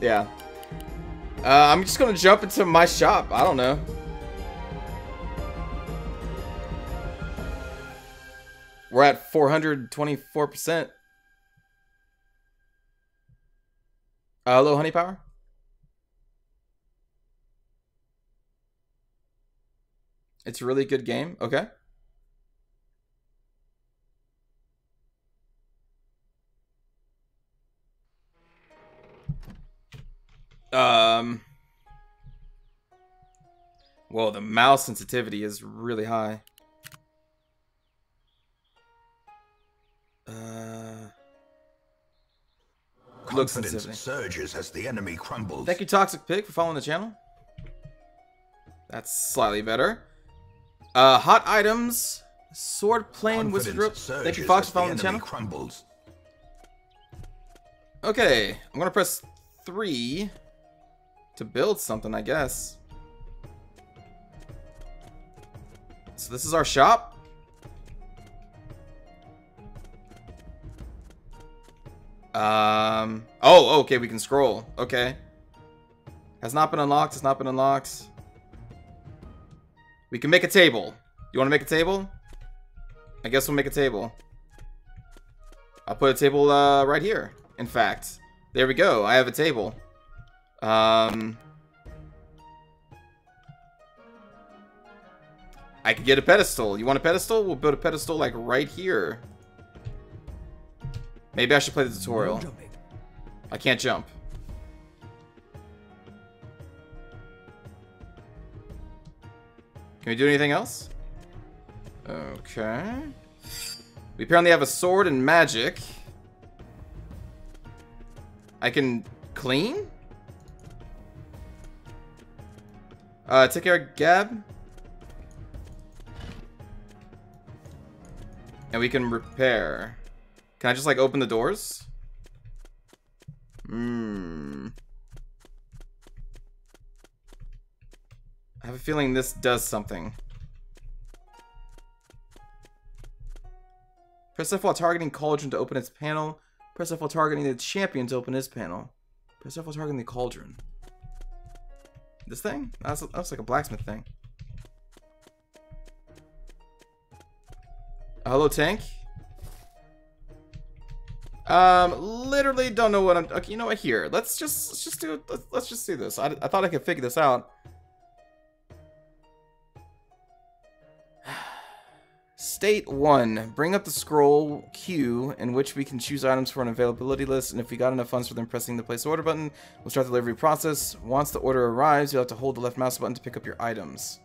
Yeah. Uh, I'm just gonna jump into my shop. I don't know. We're at 424%. Uh, hello, Honey Power. It's a really good game. Okay. Um. Whoa, the mouse sensitivity is really high. Uh. Confidence surges as the enemy crumbles. Thank you, Toxic Pig, for following the channel. That's slightly better. Uh, hot items. Sword plane wizard robe. Thank you, Fox, for following the the channel. crumbles. Okay, I'm gonna press three to build something, I guess. So this is our shop. Um. Oh, okay. We can scroll. Okay. Has not been unlocked. Has not been unlocked. We can make a table. You want to make a table? I guess we'll make a table. I'll put a table uh, right here. In fact, there we go. I have a table. Um, I could get a pedestal. You want a pedestal? We'll build a pedestal like right here. Maybe I should play the tutorial. I can't jump. Can we do anything else? Okay. We apparently have a sword and magic. I can clean? Uh, take care of Gab. And we can repair. Can I just, like, open the doors? Hmm. I have a feeling this does something. Press F while targeting Cauldron to open its panel. Press F while targeting the champion to open his panel. Press F while targeting the Cauldron. This thing? That's, that's like a blacksmith thing. Hello, tank. Um, literally don't know what I'm. Okay, you know what? Here, let's just let's just do let's, let's just do this. I, I thought I could figure this out. State 1. Bring up the scroll queue in which we can choose items for an availability list, and if we got enough funds for them pressing the place order button, we'll start the delivery process. Once the order arrives, you'll have to hold the left mouse button to pick up your items.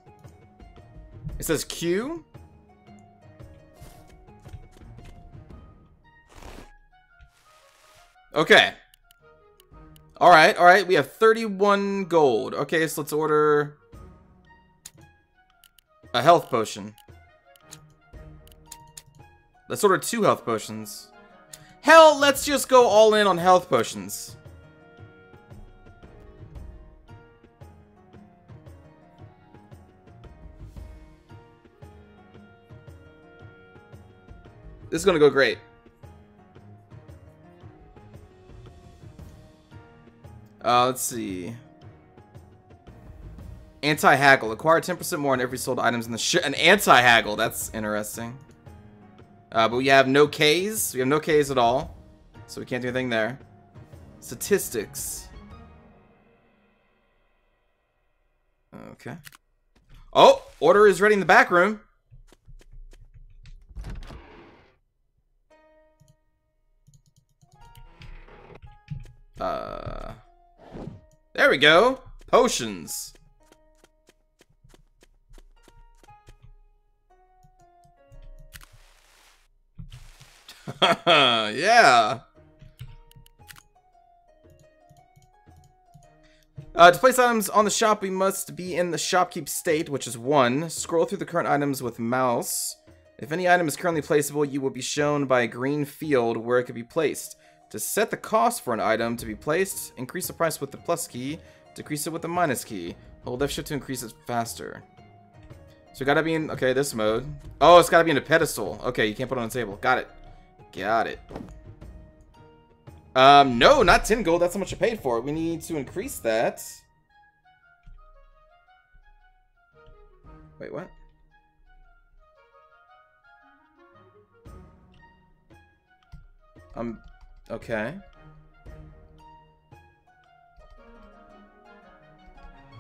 It says queue? Okay. Alright, alright, we have 31 gold. Okay, so let's order a health potion. Let's order two health potions. Hell, let's just go all in on health potions. This is gonna go great. Uh, let's see. Anti-haggle. Acquire 10% more on every sold items in the sh- An anti-haggle. That's interesting. Uh, but we have no Ks. We have no Ks at all. So we can't do anything there. Statistics. Okay. Oh! Order is ready in the back room. Uh... There we go. Potions. yeah. Uh, to place items on the shop, we must be in the shopkeep state, which is 1. Scroll through the current items with mouse. If any item is currently placeable, you will be shown by a green field where it could be placed. To set the cost for an item to be placed, increase the price with the plus key, decrease it with the minus key. Hold shift to increase it faster. So gotta be in, okay, this mode. Oh, it's gotta be in a pedestal. Okay, you can't put it on the table. Got it. Got it. Um, no, not 10 gold. That's how much I paid for it. We need to increase that. Wait, what? Um, okay.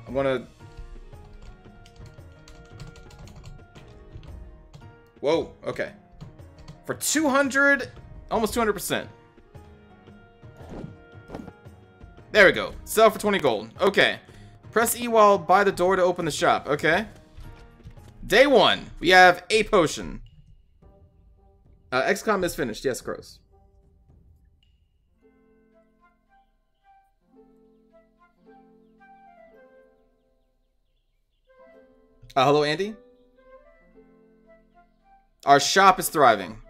I'm gonna... Whoa, okay. For 200, almost 200%. There we go. Sell for 20 gold. Okay. Press E while by the door to open the shop. Okay. Day one. We have a potion. Uh, XCOM is finished. Yes, Crows. Uh, hello, Andy. Our shop is thriving.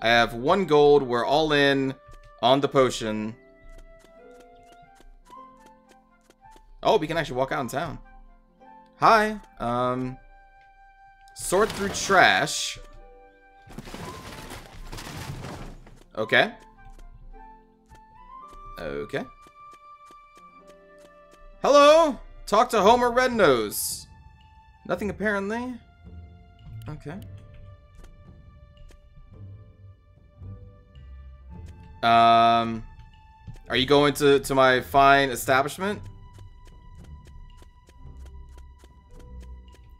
I have one gold. We're all in on the potion. Oh, we can actually walk out in town. Hi. Um, sort through trash. Okay. Okay. Hello. Talk to Homer Rednose. Nothing apparently. Okay. Um, are you going to to my fine establishment?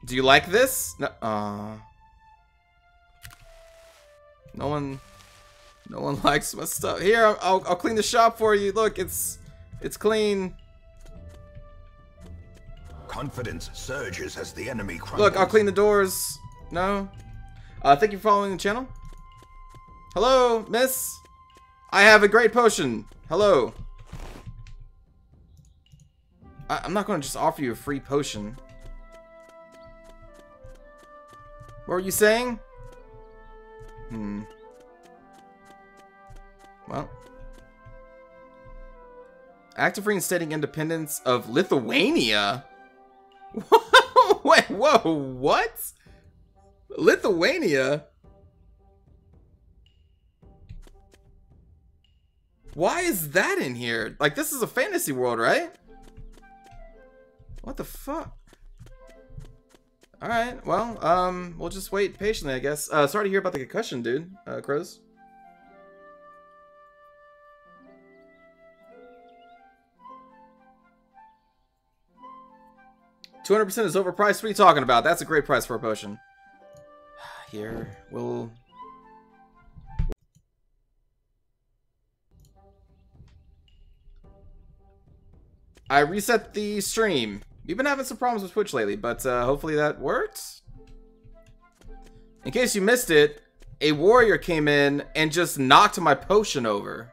Do you like this? No. Uh, no one. No one likes my stuff. Here, I'll, I'll clean the shop for you. Look, it's it's clean. Confidence surges as the enemy crumbles. Look, I'll clean the doors. No. Uh, thank you for following the channel. Hello, miss. I have a great potion. Hello. I I'm not going to just offer you a free potion. What were you saying? Hmm. Well. Active reinstating independence of Lithuania? Wait, whoa, what? Lithuania? Why is that in here? Like, this is a fantasy world, right? What the fuck? Alright, well, um, we'll just wait patiently, I guess. Uh, sorry to hear about the concussion, dude, uh, Crows. Two hundred percent is overpriced. What are you talking about? That's a great price for a potion. Here, we'll I reset the stream. We've been having some problems with Twitch lately, but uh, hopefully that worked. In case you missed it, a warrior came in and just knocked my potion over.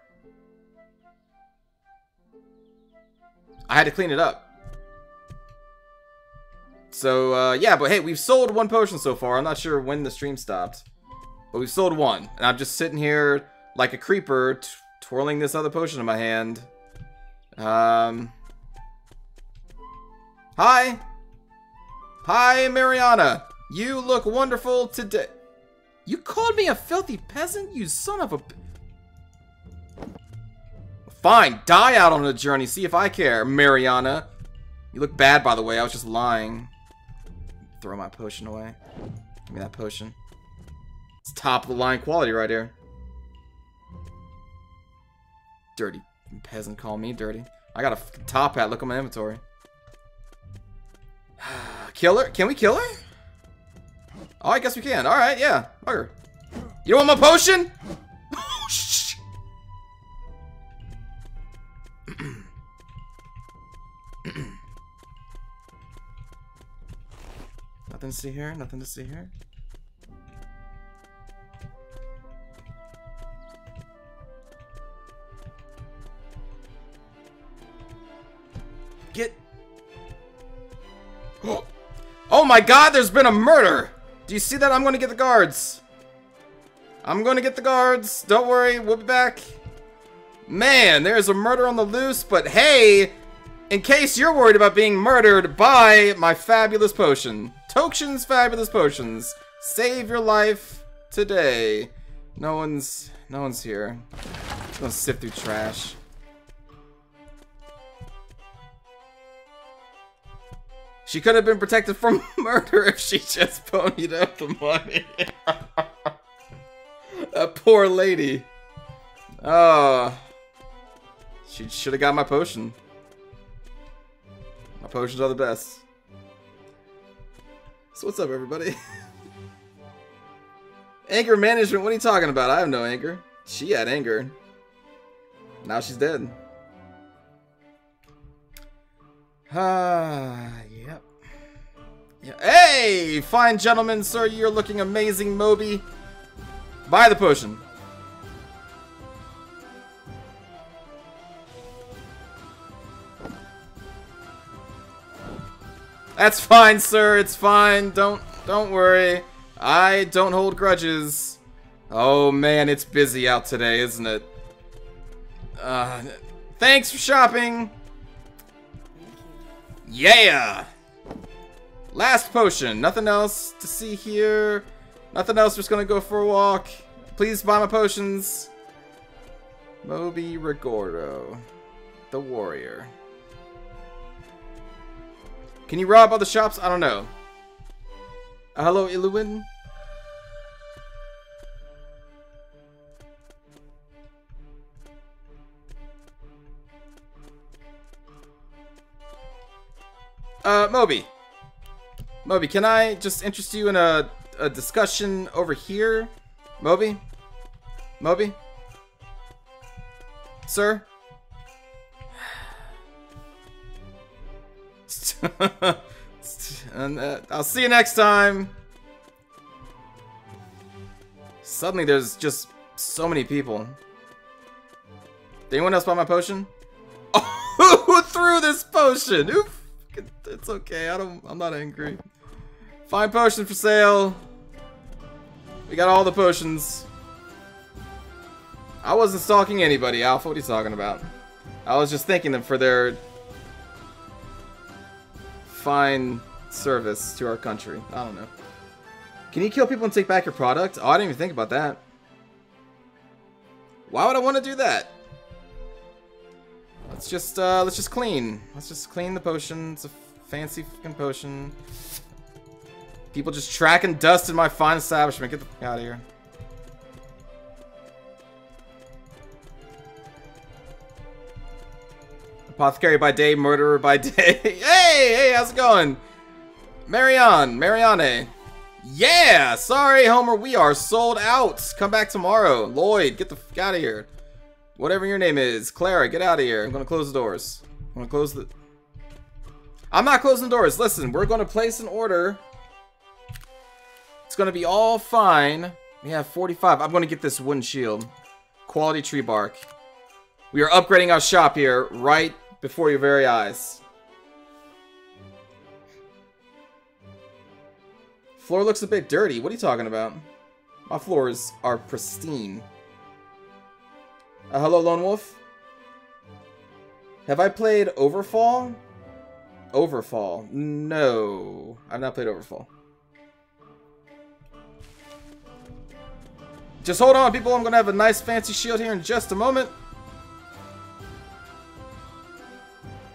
I had to clean it up. So, uh, yeah, but hey, we've sold one potion so far. I'm not sure when the stream stopped. But we've sold one. And I'm just sitting here like a creeper, twirling this other potion in my hand. Um... Hi! Hi, Mariana! You look wonderful today. You called me a filthy peasant, you son of a... Fine, die out on the journey, see if I care, Mariana. You look bad, by the way, I was just lying. Throw my potion away. Give me that potion. It's top of the line quality right here. Dirty peasant call me dirty. I got a top hat, look at my inventory. kill her? Can we kill her? Oh, I guess we can. Alright, yeah. Bugger. You want my potion? Nothing to see here. Nothing to see here. Get Oh my god, there's been a murder! Do you see that? I'm gonna get the guards. I'm gonna get the guards. Don't worry, we'll be back. Man, there's a murder on the loose, but hey, in case you're worried about being murdered, buy my fabulous potion. Tokshen's Fabulous Potions. Save your life today. No one's No one's here. Just gonna sift through trash. She could have been protected from murder if she just ponied up the money. A poor lady. Oh. She should have got my potion. My potions are the best. So what's up, everybody? anger management? What are you talking about? I have no anger. She had anger. Now she's dead. Ah. Yeah. Hey, fine gentlemen, sir, you're looking amazing, Moby. Buy the potion. That's fine, sir. It's fine. Don't don't worry. I don't hold grudges. Oh man, it's busy out today, isn't it? Uh, thanks for shopping. Yeah. Last potion. Nothing else to see here. Nothing else. Just gonna go for a walk. Please buy my potions. Moby Rigordo, the warrior. Can you rob other shops? I don't know. Uh, hello, Iluwin? Uh, Moby. Moby, can I just interest you in a, a discussion over here? Moby? Moby? Sir? and uh, I'll see you next time. Suddenly there's just so many people. Did anyone else buy my potion? Oh, who threw this potion? Oof. It's okay. I don't. I'm not angry. Fine potion for sale. We got all the potions. I wasn't stalking anybody, Alpha. What are you talking about? I was just thanking them for their fine service to our country. I don't know. Can you kill people and take back your product? Oh, I didn't even think about that. Why would I want to do that? Let's just, uh, let's just clean. Let's just clean the potion. It's a fancy fucking potion. People just tracking dust in my fine establishment. Get the fuck out of here. Apothecary by day, murderer by day. hey, hey, how's it going? Marianne, Marianne. Yeah, sorry, Homer, we are sold out. Come back tomorrow. Lloyd, get the fuck out of here. Whatever your name is. Clara, get out of here. I'm gonna close the doors. I'm gonna close the... I'm not closing the doors. Listen, we're gonna place an order. It's gonna be all fine. We have 45. I'm gonna get this wooden shield. Quality tree bark. We are upgrading our shop here right before your very eyes. Floor looks a bit dirty. What are you talking about? My floors are pristine. Uh, hello, Lone Wolf. Have I played Overfall? Overfall. No. I've not played Overfall. Just hold on, people. I'm going to have a nice fancy shield here in just a moment.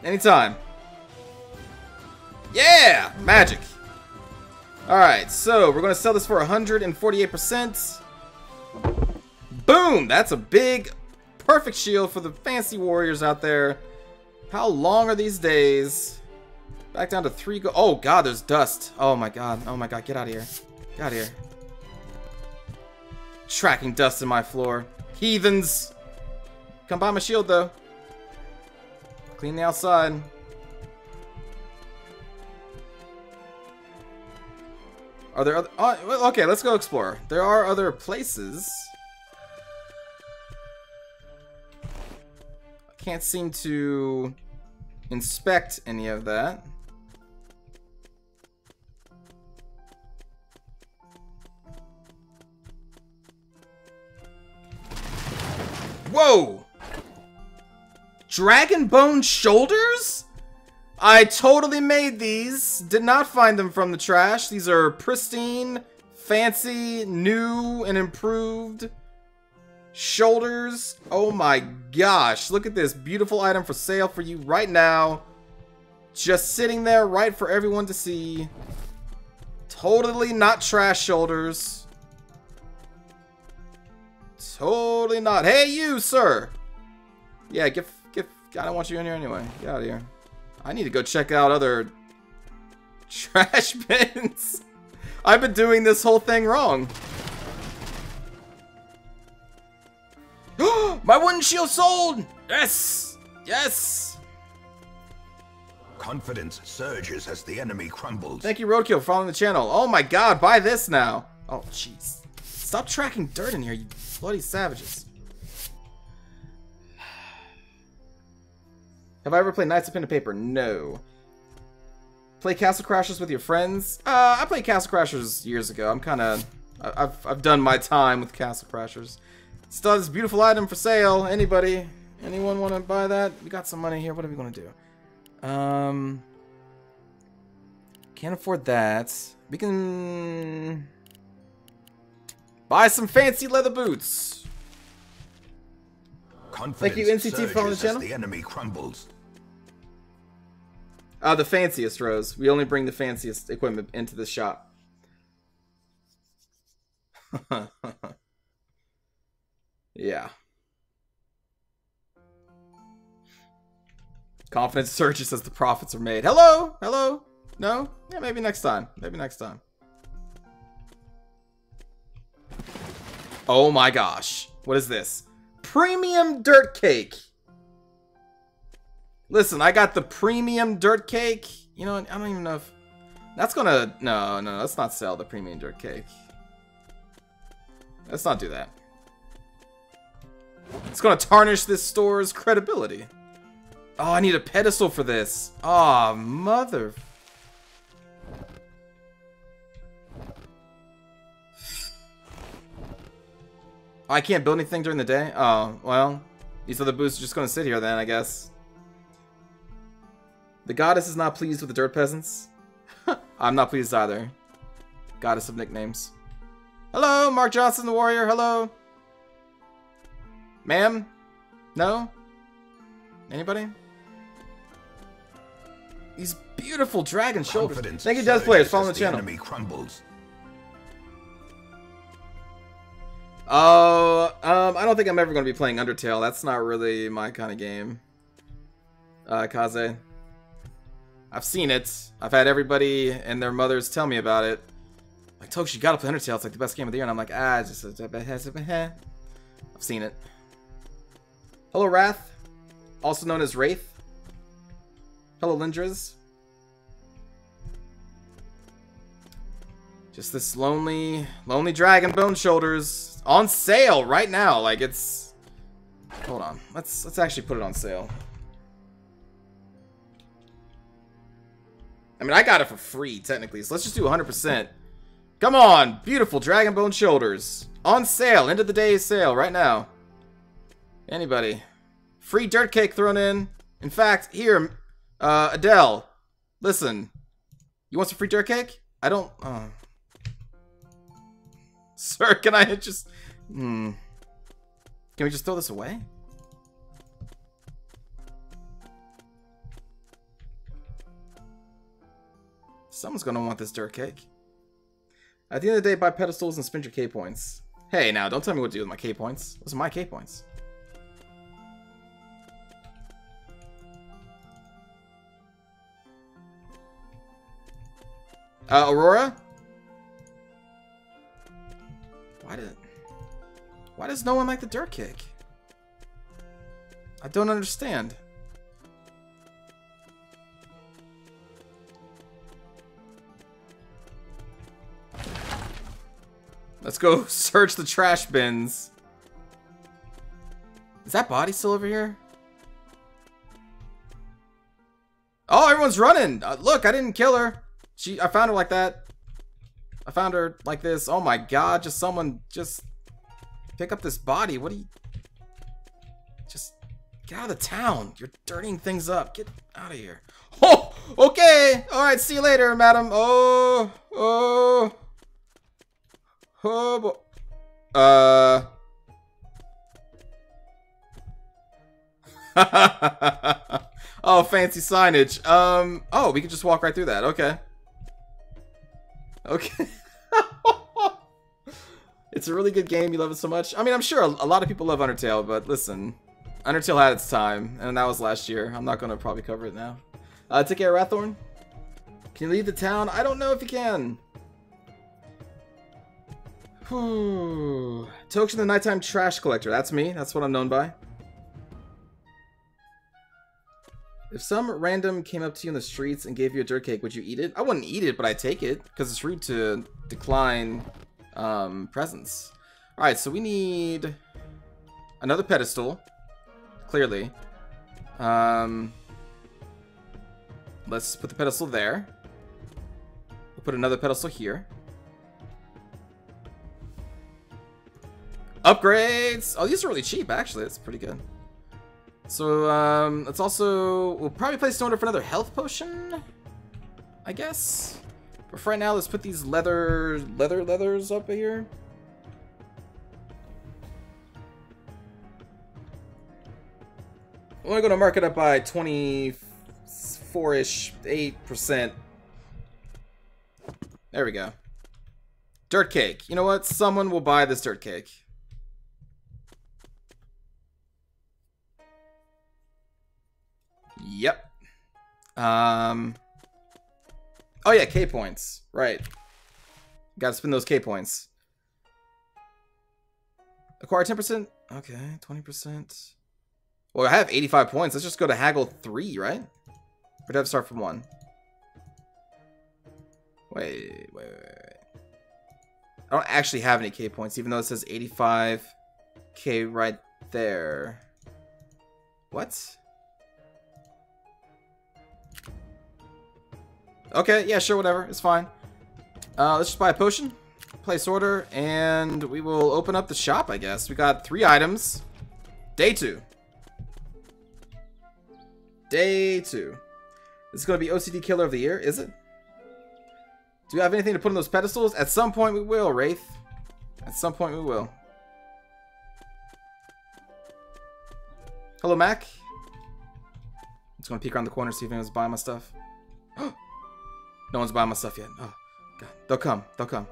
Anytime. Yeah! Magic. Alright, so we're going to sell this for 148%. Boom! That's a big, perfect shield for the fancy warriors out there. How long are these days? Back down to three go- Oh god, there's dust. Oh my god. Oh my god, get out of here. Get out of here. Tracking dust in my floor. Heathens! Come buy my shield though. Clean the outside. Are there other... Oh, okay, let's go explore. There are other places. I can't seem to inspect any of that. Whoa! Dragon bone shoulders? I totally made these. Did not find them from the trash. These are pristine, fancy, new, and improved. shoulders. Oh my gosh. Look at this beautiful item for sale for you right now. Just sitting there right for everyone to see. Totally not trash shoulders. Totally not. Hey, you, sir. Yeah, get, get, I don't want you in here anyway. Get out of here. I need to go check out other trash bins. I've been doing this whole thing wrong. My wooden shield sold! Yes! Yes! Confidence surges as the enemy crumbles. Thank you, Roadkill, for following the channel. Oh my god, buy this now. Oh, jeez. Stop tracking dirt in here, you bloody savages. Have I ever played Knights of Pen and Paper? No. Play Castle Crashers with your friends? Uh, I played Castle Crashers years ago. I'm kind of... I've, I've done my time with Castle Crashers. Still this beautiful item for sale. Anybody? Anyone want to buy that? We got some money here. What are we going to do? Um... Can't afford that. We can... Buy some fancy leather boots. Confidence Thank you, NCT, for following the channel. the enemy crumbles. Uh, the fanciest, Rose. We only bring the fanciest equipment into the shop. yeah. Confidence surges as the profits are made. Hello? Hello? No? Yeah, maybe next time. Maybe next time. Oh my gosh. What is this? Premium dirt cake. Listen, I got the premium dirt cake. You know, I don't even know if... That's gonna... No, no, let's not sell the premium dirt cake. Let's not do that. It's gonna tarnish this store's credibility. Oh, I need a pedestal for this. Oh, mother... I can't build anything during the day? Oh, well. These other boots are just gonna sit here then, I guess. The goddess is not pleased with the dirt peasants. I'm not pleased either. Goddess of nicknames. Hello, Mark Johnson the warrior. Hello. Ma'am? No? Anybody? These beautiful dragon shoulders. Confidence Thank you, Death Players. Follow the the channel. enemy crumbles. Oh, um, I don't think I'm ever going to be playing Undertale. That's not really my kind of game. Uh, Kaze. I've seen it. I've had everybody and their mothers tell me about it. Like, Tosh, you gotta play Undertale. It's like the best game of the year. And I'm like, ah, just. I've seen it. Hello, Wrath. Also known as Wraith. Hello, Lindras. Just this lonely, lonely dragon bone shoulders on sale right now. Like it's. Hold on. Let's let's actually put it on sale. I mean, I got it for free technically, so let's just do 100%. Come on, beautiful dragon bone shoulders on sale. End of the day sale right now. Anybody? Free dirt cake thrown in. In fact, here, uh, Adele, listen. You want some free dirt cake? I don't. Uh, Sir, can I just... Hmm. Can we just throw this away? Someone's gonna want this dirt cake. At the end of the day, buy pedestals and spend your K points. Hey, now, don't tell me what to do with my K points. Those are my K points. Uh, Aurora? Why did... Why does no one like the dirt kick? I don't understand. Let's go search the trash bins. Is that body still over here? Oh, everyone's running. Uh, look, I didn't kill her. She, I found her like that. I found her like this. Oh my god, just someone just pick up this body. What do you... Just get out of the town. You're dirtying things up. Get out of here. Oh, okay. All right, see you later, madam. Oh, oh. Oh, boy. Uh... oh, fancy signage. Um, oh, we can just walk right through that. Okay. Okay. it's a really good game. You love it so much. I mean, I'm sure a, lot of people love Undertale, but listen, Undertale had its time, and that was last year. I'm not going to probably cover it now. Uh, take care, Rathorn. Can you leave the town? I don't know if you can. Hmm. Token the nighttime trash collector. That's me. That's what I'm known by. If some random came up to you in the streets and gave you a dirt cake, would you eat it? I wouldn't eat it, but I'd take it because it's rude to decline um, presents. All right, so we need another pedestal, clearly. Um, let's put the pedestal there. We'll put another pedestal here. Upgrades! Oh, these are really cheap, actually. That's pretty good. So, um, let's also... We'll probably place an order for another health potion, I guess. But for right now, let's put these leather... leather leathers up here. I'm going to mark it up by 24-ish, 8%. There we go. Dirt cake. You know what? Someone will buy this dirt cake. Yep. Um. Oh yeah, K points. Right. Gotta spend those K points. Acquire 10%? Okay, 20%. Well, I have 85 points. Let's just go to haggle 3, right? Or do I start from 1? Wait, wait, wait, wait. I don't actually have any K points, even though it says 85K right there. What? Okay, yeah, sure, whatever. It's fine. Uh, let's just buy a potion, place order, and we will open up the shop, I guess. We got three items. Day two. Day two. This is going to be OCD Killer of the Year, is it? Do we have anything to put on those pedestals? At some point we will, Wraith. At some point we will. Hello, Mac. I'm just going to peek around the corner, see if anyone's buying my stuff. No one's buying my stuff yet. Oh, God. They'll come. They'll come.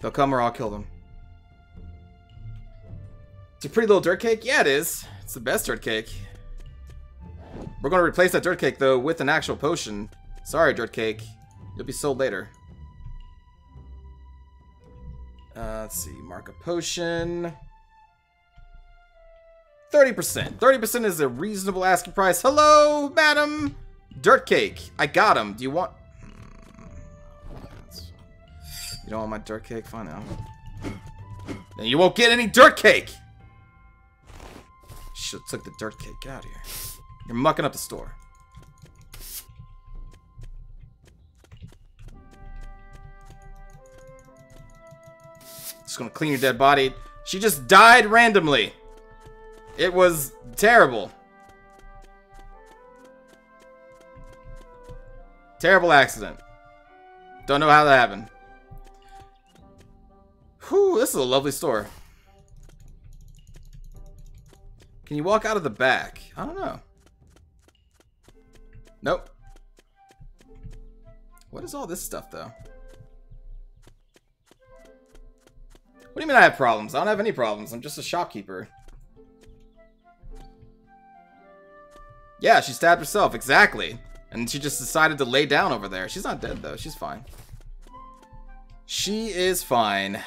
They'll come or I'll kill them. It's a pretty little dirt cake? Yeah, it is. It's the best dirt cake. We're going to replace that dirt cake, though, with an actual potion. Sorry, dirt cake. You'll be sold later. Uh, let's see. Mark a potion. 30%. 30% is a reasonable asking price. Hello, madam. Dirt cake. I got him. Do you want... You don't want my dirt cake? Fine now. Then you won't get any dirt cake! Should've took the dirt cake. Out here. You're mucking up the store. Just gonna clean your dead body. She just died randomly. It was terrible. Terrible accident. Don't know how that happened. Whew, this is a lovely store. Can you walk out of the back? I don't know. Nope. What is all this stuff, though? What do you mean I have problems? I don't have any problems. I'm just a shopkeeper. Yeah, she stabbed herself. Exactly. And she just decided to lay down over there. She's not dead, though. She's fine. She is fine.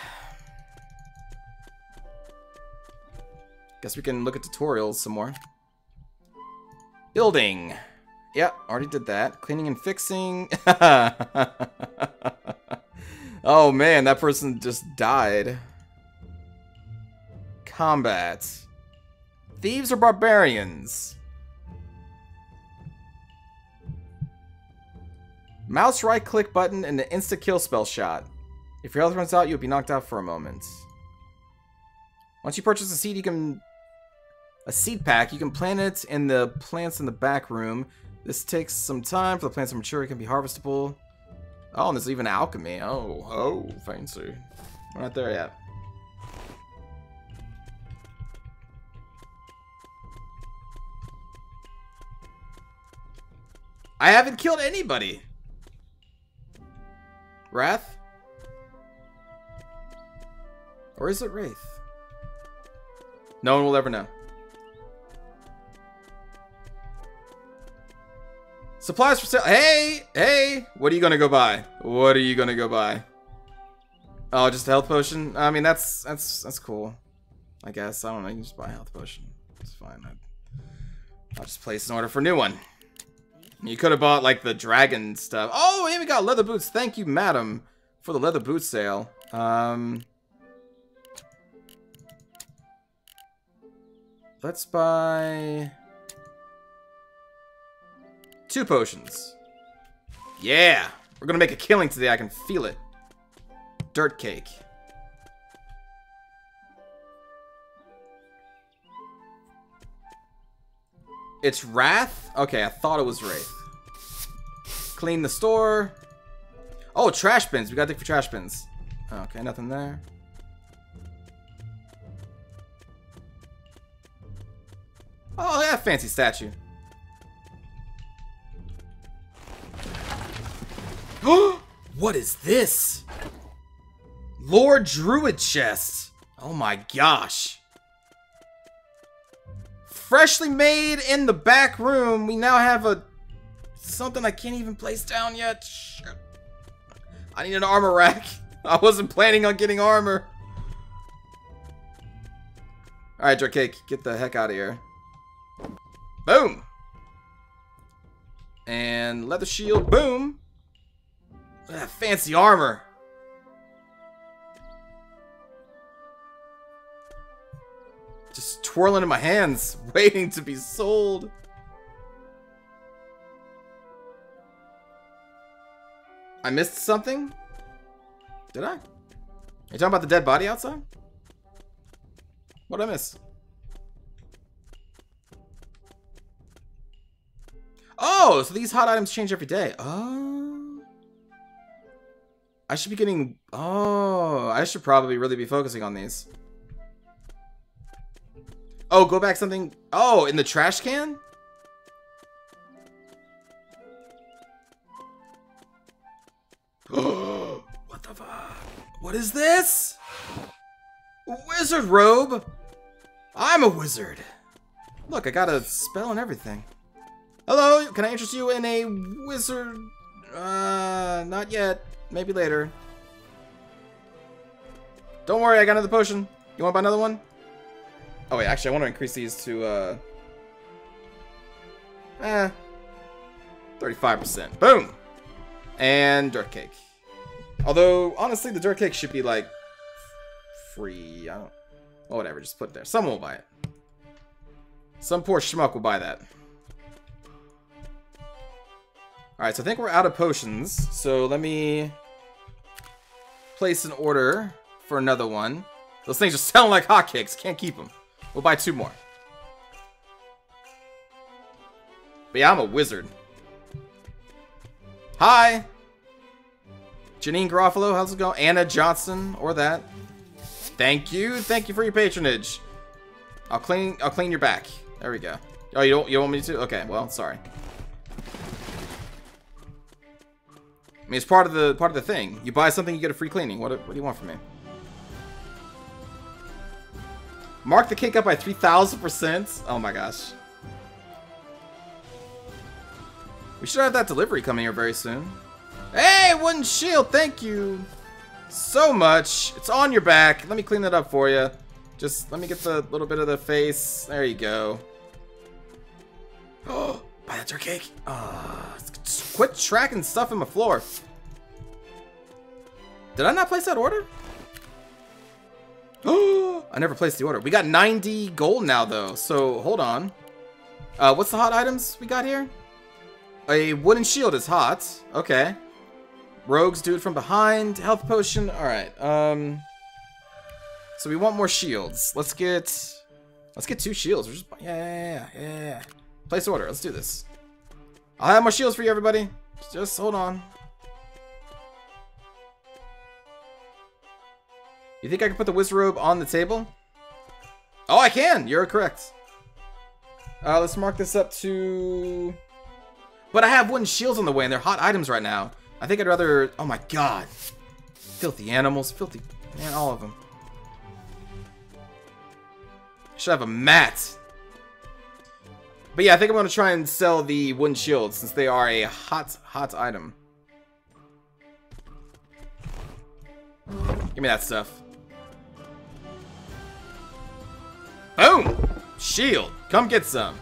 Guess we can look at tutorials some more. Building. Yep, already did that. Cleaning and fixing. oh man, that person just died. Combat. Thieves or barbarians? Mouse right click button and the insta kill spell shot. If your health runs out, you'll be knocked out for a moment. Once you purchase a seed, you can a seed pack. You can plant it in the plants in the back room. This takes some time for the plants to mature. It can be harvestable. Oh, and there's even alchemy. Oh, oh, fancy. We're not there yet. I haven't killed anybody. Wrath? Or is it Wraith? No one will ever know. Supplies for sale. Hey, hey, what are you gonna go buy? What are you gonna go buy? Oh, just a health potion. I mean, that's that's that's cool. I guess I don't know. You can just buy a health potion. It's fine. i will just place an order for a new one. You could have bought like the dragon stuff. Oh, and we got leather boots. Thank you, madam, for the leather boot sale. Um, let's buy. Two potions. Yeah! We're gonna make a killing today, I can feel it. Dirt cake. It's Wrath? Okay, I thought it was Wraith. Clean the store. Oh, trash bins. We got to dig for trash bins. Okay, nothing there. Oh, yeah, fancy statue. what is this? Lord Druid chest. Oh my gosh. Freshly made in the back room. We now have a something I can't even place down yet. Shit. I need an armor rack. I wasn't planning on getting armor. Alright, Drake, get the heck out of here. Boom! And leather shield, boom! That fancy armor. Just twirling in my hands, waiting to be sold. I missed something? Did I? Are you talking about the dead body outside? What'd I miss? Oh, so these hot items change every day. Oh. I should be getting... Oh, I should probably really be focusing on these. Oh, go back something... Oh, in the trash can? what the fuck? What is this? Wizard robe? I'm a wizard. Look, I got a spell and everything. Hello, can I interest you in a wizard? Uh, not yet. Maybe later. Don't worry, I got another potion. You want to buy another one? Oh wait, actually I want to increase these to, uh... Eh. 35%. Boom! And dirt cake. Although, honestly, the dirt cake should be, like, free. I don't... Well, whatever, just put it there. Someone will buy it. Some poor schmuck will buy that. Alright, so I think we're out of potions. So let me place an order for another one. Those things are selling like hotcakes. Can't keep them. We'll buy two more. But yeah, I'm a wizard. Hi! Janine Garofalo, how's it going? Anna Johnson, or that. Thank you. Thank you for your patronage. I'll clean I'll clean your back. There we go. Oh, you don't you want me to? Okay, well, sorry. I mean, it's part of the part of the thing. You buy something, you get a free cleaning. What, what do you want from me? Mark the cake up by 3,000%? Oh my gosh. We should have that delivery coming here very soon. Hey, wooden shield, thank you so much. It's on your back. Let me clean that up for you. Just let me get the little bit of the face. There you go. Oh, buy that jerk cake. Ah, quit tracking stuff in my floor. Did I not place that order? I never placed the order. We got 90 gold now, though. So, hold on. Uh, what's the hot items we got here? A wooden shield is hot. Okay. Rogues do it from behind. Health potion. Alright. Um. So we want more shields. Let's get... Let's get two shields. We're just... Yeah, yeah, yeah, yeah. Place order. Let's do this. I'll have more shields for you, everybody. Just hold on. You think I can put the wizard robe on the table? Oh, I can! You're correct. Uh, let's mark this up to... But I have wooden shields on the way, and they're hot items right now. I think I'd rather... Oh my god. Filthy animals. Filthy... Man, all of them. Should have a mat. But yeah, I think I'm going to try and sell the wooden shields, since they are a hot, hot item. Give me that stuff. Boom! Shield. Come get some.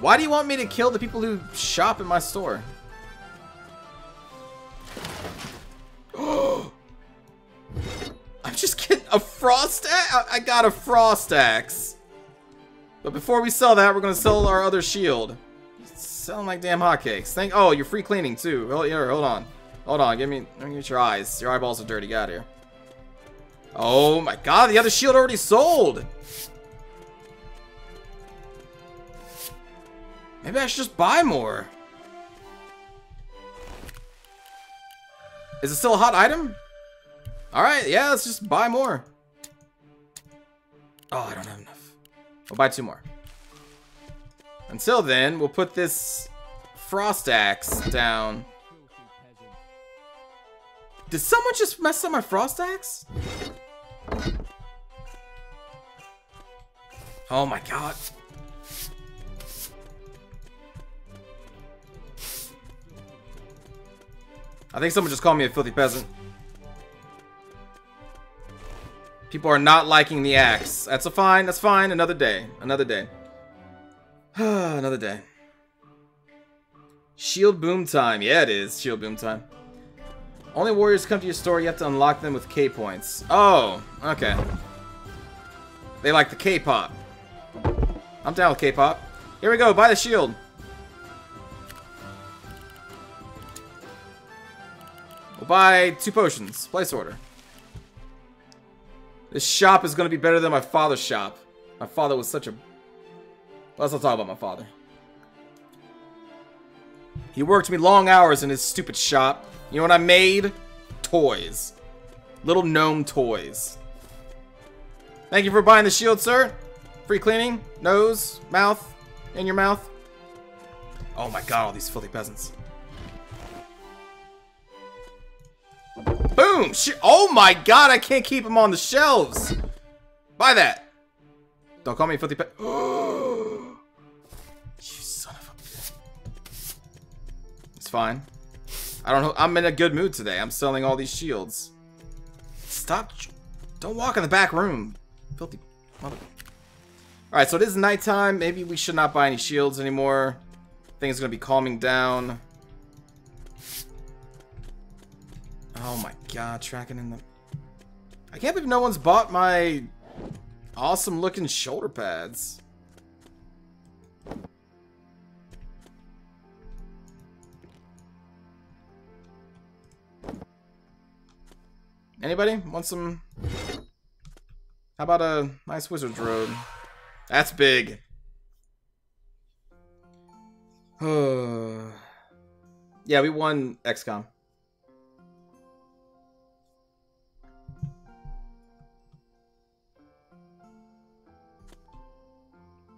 Why do you want me to kill the people who shop in my store? I'm just getting a frost axe. I got a frost axe. But before we sell that, we're gonna sell our other shield. Selling like damn hotcakes. Thank. Oh, you're free cleaning too. Hold here. Hold on. Hold on. Give me. Let me get your eyes. Your eyeballs are dirty. Of here. Oh my god, the other shield already sold. Maybe I should just buy more. Is it still a hot item? Alright, yeah, let's just buy more. Oh, I don't have enough. We'll buy two more. Until then, we'll put this frost axe down. Did someone just mess up my frost axe? Oh my god. I think someone just called me a filthy peasant. People are not liking the axe. That's a fine. That's fine. Another day. Another day. Another day. Shield boom time. Yeah, it is. Shield boom time. Only warriors come to your store. You have to unlock them with K points. Oh, okay. They like the K-pop. I'm down with K-pop. Here we go. Buy the shield. We'll buy two potions. Place order. This shop is going to be better than my father's shop. My father was such a... Let's not talk about my father. He worked me long hours in his stupid shop. You know what I made? Toys. Little gnome toys. Thank you for buying the shield, sir. Free cleaning, nose, mouth, in your mouth. Oh my god, all these filthy peasants. Boom! Sh oh my god, I can't keep them on the shelves! Buy that! Don't call me filthy pe- You son of a. It's fine. I don't know. I'm in a good mood today. I'm selling all these shields. Stop. Don't walk in the back room. Filthy mother. Alright, so it is nighttime. Maybe we should not buy any shields anymore. Things gonna be calming down. Oh my god, tracking in the... I can't believe no one's bought my awesome looking shoulder pads. Anybody want some... How about a nice wizard's robe? That's big. yeah, we won XCOM.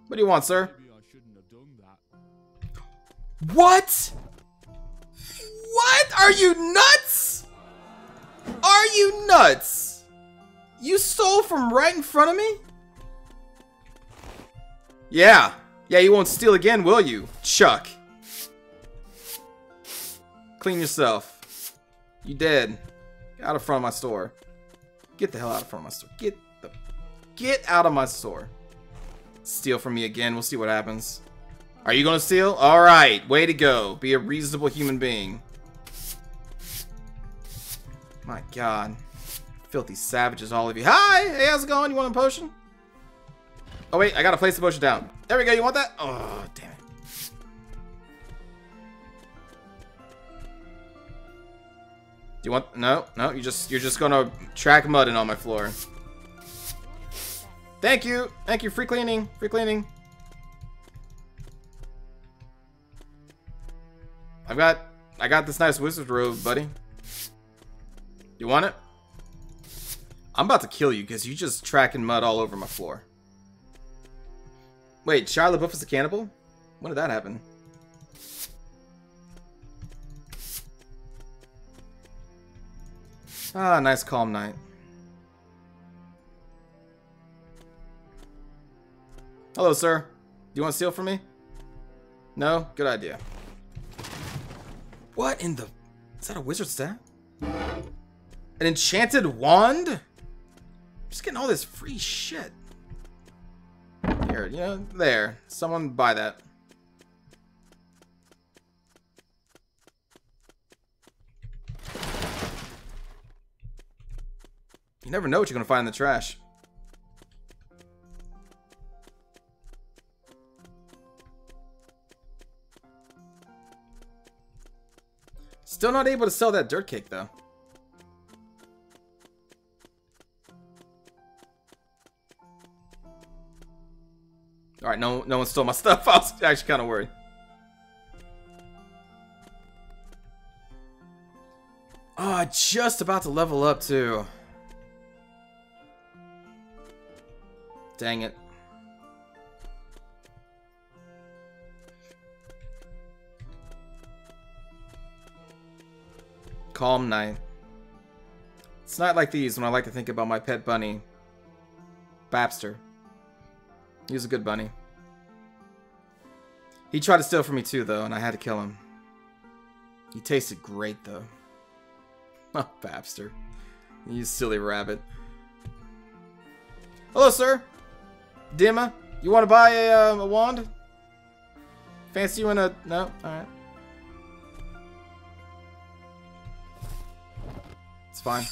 What do you want, sir? What? What? Are you nuts? You nuts? You stole from right in front of me? Yeah. Yeah, you won't steal again, will you, Chuck? Clean yourself. You dead. Get out of front of my store. Get the hell out of front of my store. Get the... Get out of my store. Steal from me again. We'll see what happens. Are you gonna steal? Alright, way to go. Be a reasonable human being. My god. Filthy savages, all of you. Hi! Hey, how's it going? You want a potion? Oh, wait. I gotta place the potion down. There we go. You want that? Oh, damn it. Do you want... No, no. You just, you're just gonna track mud in on my floor. Thank you. Thank you. Free cleaning. Free cleaning. I've got... I got this nice wizard robe, buddy. You want it? I'm about to kill you because you just tracking mud all over my floor. Wait, Shia LaBeouf is a cannibal? When did that happen? Ah, nice calm night. Hello, sir. Do you want to steal from me? No? Good idea. What in the... Is that a wizard staff? An enchanted wand? Just getting all this free shit. Here, you know, there. Someone buy that. You never know what you're gonna find in the trash. Still not able to sell that dirt cake though. Alright, no no one stole my stuff. I was actually kind of worried. Oh, just about to level up too. Dang it. Calm night. It's not like these when I like to think about my pet bunny, Babster. He was a good bunny. He tried to steal from me too, though, and I had to kill him. He tasted great, though. Oh, Babster. You silly rabbit. Hello, sir. Dima, you want to buy a, uh, a wand? Fancy you in a... No? Alright. It's fine.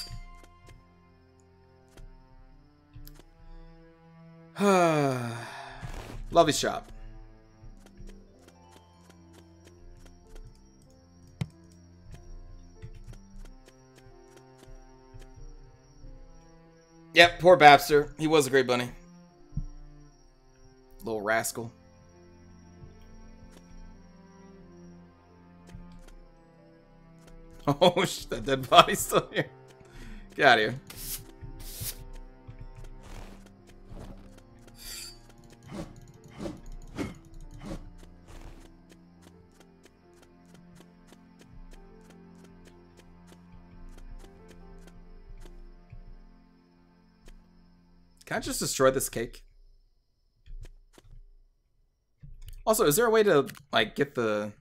Lovely shop. Yep, poor Babster. He was a great bunny. Little rascal. Oh, that dead body's still here. Get out of here. Can I just destroy this cake? Also, is there a way to, like, get the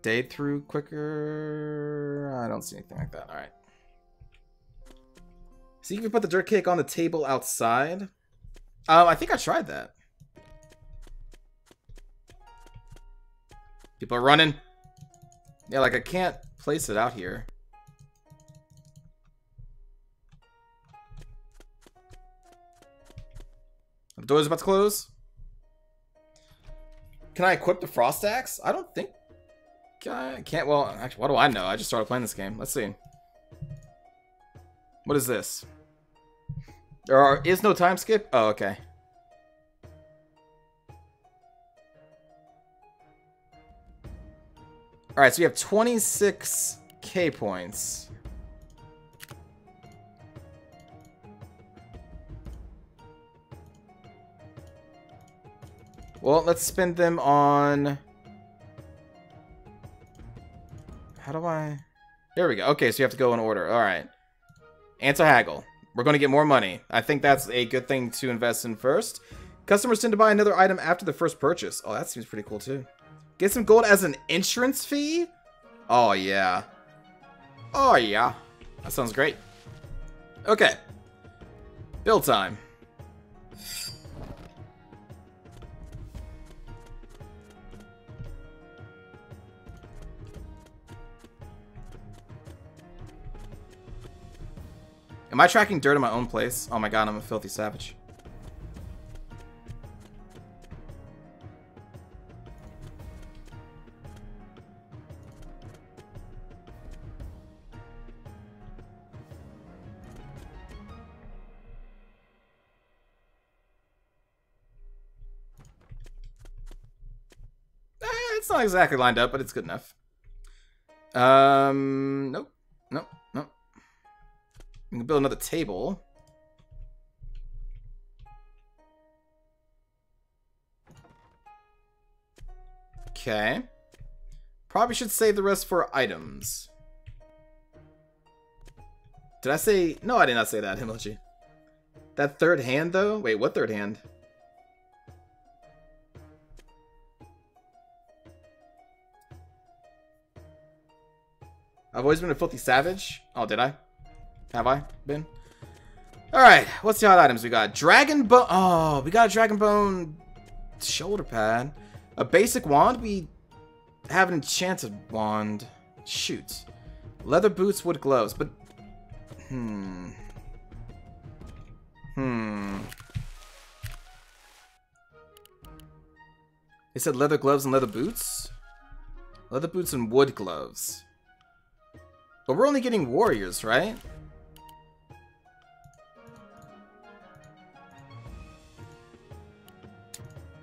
day through quicker? I don't see anything like that. Alright. So you can put the dirt cake on the table outside? Um, I think I tried that. People are running. Yeah, like, I can't place it out here. The door's about to close. Can I equip the frost axe? I don't think I can't. Well, actually, what do I know? I just started playing this game. Let's see. What is this? There are, is no time skip? Oh, okay. Alright, so we have 26 K points. Well, let's spend them on... How do I... There we go. Okay, so you have to go in order. All right. Answer haggle. We're going to get more money. I think that's a good thing to invest in first. Customers tend to buy another item after the first purchase. Oh, that seems pretty cool, too. Get some gold as an entrance fee? Oh, yeah. Oh, yeah. That sounds great. Okay. Build time. Am I tracking dirt in my own place? Oh my god, I'm a filthy savage. Eh, it's not exactly lined up, but it's good enough. Um, nope, nope. We can build another table. Okay. Probably should save the rest for items. Did I say... No, I did not say that, Himochi. That third hand, though? Wait, what third hand? I've always been a filthy savage. Oh, did I? Have I been? Alright, what's the hot items we got? Dragon Bone... Oh, we got a Dragon Bone shoulder pad. A basic wand? We have an enchanted wand. Shoot. Leather boots, wood gloves, but... Hmm... Hmm... They said leather gloves and leather boots? Leather boots and wood gloves. But we're only getting warriors, right?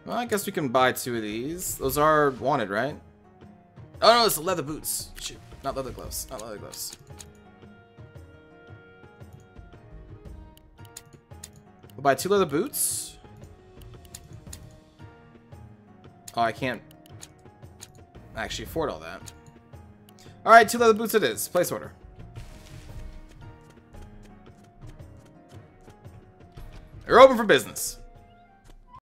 Well, I guess we can buy two of these. Those are wanted, right? Oh no, it's leather boots. Shoot, not leather gloves. Not leather gloves. We'll buy two leather boots. Oh, I can't actually afford all that. Alright, two leather boots it is. Place order. You're open for business.